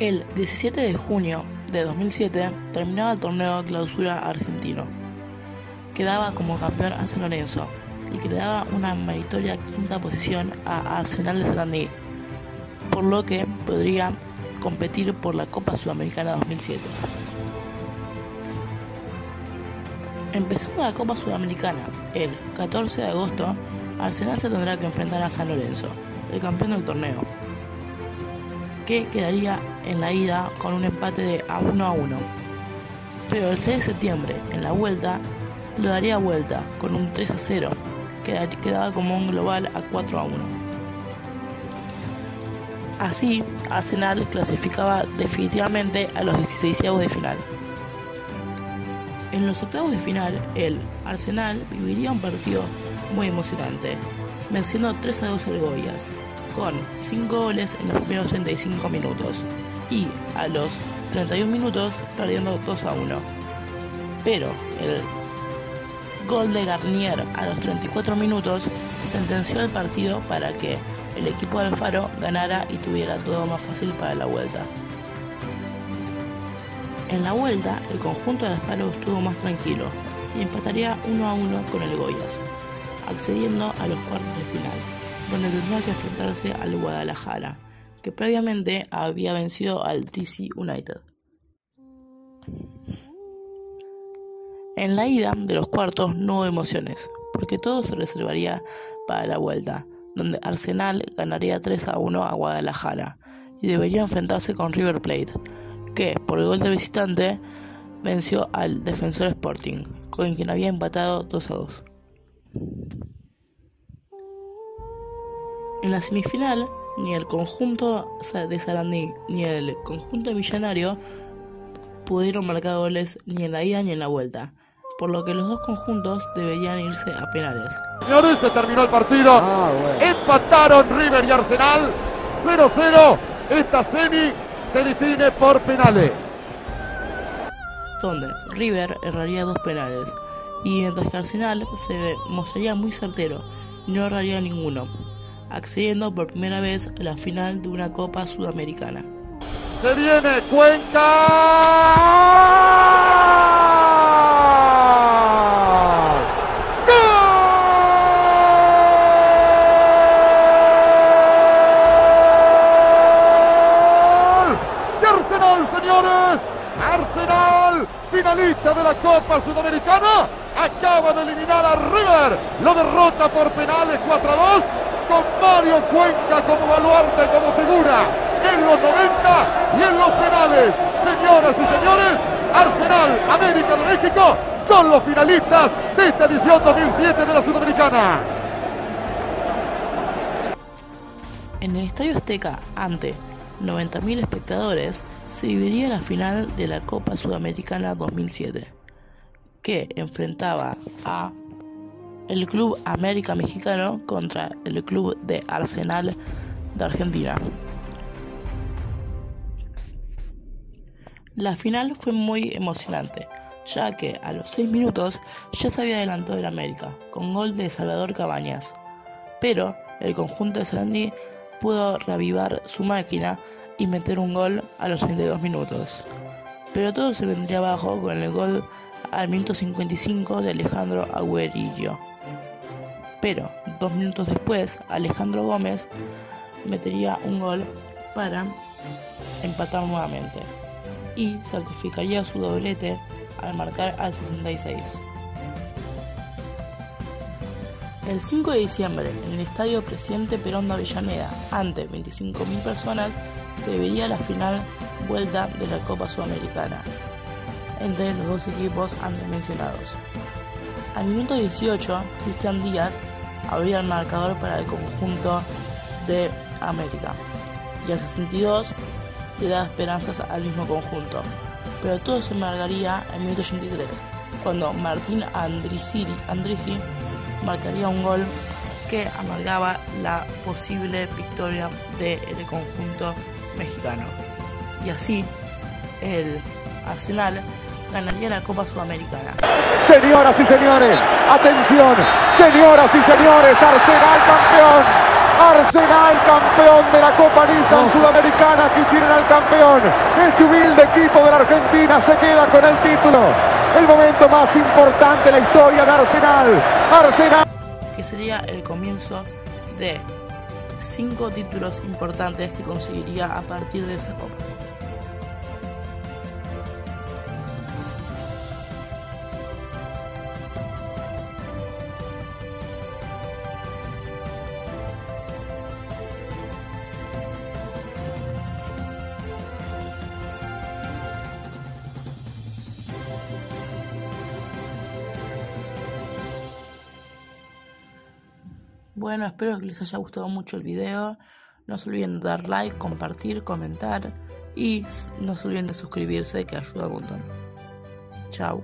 El 17 de junio de 2007 terminaba el torneo clausura argentino. Quedaba como campeón a San Lorenzo y que le daba una meritoria quinta posición a Arsenal de Sarandí, por lo que podría competir por la Copa Sudamericana 2007. Empezando la Copa Sudamericana, el 14 de agosto, Arsenal se tendrá que enfrentar a San Lorenzo, el campeón del torneo, que quedaría en la ida con un empate de a 1 a 1. Pero el 6 de septiembre, en la vuelta, lo daría vuelta con un 3 a 0, que quedaba como un global a 4 a 1. Así, Arsenal clasificaba definitivamente a los 16 de final. En los octavos de final, el Arsenal viviría un partido muy emocionante, venciendo 3 a 2 al Goyas, con 5 goles en los primeros 35 minutos y a los 31 minutos perdiendo 2 a 1. Pero el gol de Garnier a los 34 minutos sentenció el partido para que el equipo de Alfaro ganara y tuviera todo más fácil para la vuelta. En la vuelta, el conjunto de Alfaro estuvo más tranquilo y empataría 1 a 1 con el Goyas, accediendo a los cuartos de final, donde tendría que enfrentarse al Guadalajara, que previamente había vencido al TC United. En la ida de los cuartos no hubo emociones, porque todo se reservaría para la vuelta, donde Arsenal ganaría 3 a 1 a Guadalajara y debería enfrentarse con River Plate, que por el gol del visitante venció al Defensor Sporting, con quien había empatado 2 a 2. En la semifinal, ni el conjunto de Sarandí ni el conjunto millonario pudieron marcar goles ni en la ida ni en la vuelta, por lo que los dos conjuntos deberían irse a penales. Señores, se terminó el partido. Ah, Empataron River y Arsenal 0-0. Esta semi se define por penales. Donde River erraría dos penales y mientras que Arsenal se mostraría muy certero y no erraría ninguno, accediendo por primera vez a la final de una Copa Sudamericana. Se viene Cuenca. Finalista de la Copa Sudamericana, acaba de eliminar a River. Lo derrota por penales 4 a 2 con Mario Cuenca como baluarte, como figura en los 90 y en los penales. Señoras y señores, Arsenal, América de México son los finalistas de esta edición 2007 de la Sudamericana. En el Estadio Azteca, ante 90.000 espectadores, se viviría la final de la Copa Sudamericana 2007, que enfrentaba a el Club América Mexicano contra el Club de Arsenal de Argentina. La final fue muy emocionante, ya que a los 6 minutos ya se había adelantado el América, con gol de Salvador Cabañas. Pero el conjunto de Sarandí pudo reavivar su máquina y meter un gol a los 32 minutos. Pero todo se vendría abajo con el gol al minuto 55 de Alejandro Agüerillo. Pero dos minutos después, Alejandro Gómez metería un gol para empatar nuevamente y certificaría su doblete al marcar al 66. El 5 de diciembre, en el estadio Presidente Perón de Avellaneda, ante 25.000 personas, se vería la final vuelta de la Copa Sudamericana entre los dos equipos antes mencionados. Al minuto 18, Cristian Díaz abría el marcador para el conjunto de América y al 62 le daba esperanzas al mismo conjunto. Pero todo se marcaría en minuto 83, cuando Martín Andrisi marcaría un gol que amargaba la posible victoria del conjunto mexicano. Y así, el Arsenal ganaría la Copa Sudamericana. Señoras y señores, atención, señoras y señores, Arsenal campeón. Arsenal campeón de la Copa Nissan Sudamericana. Aquí tienen al campeón. Este humilde equipo de la Argentina se queda con el título. El momento más importante de la historia de Arsenal. Arsenal. Que sería el comienzo de cinco títulos importantes que conseguiría a partir de esa copa. Bueno, espero que les haya gustado mucho el video. No se olviden de dar like, compartir, comentar y no se olviden de suscribirse que ayuda un montón. Chao.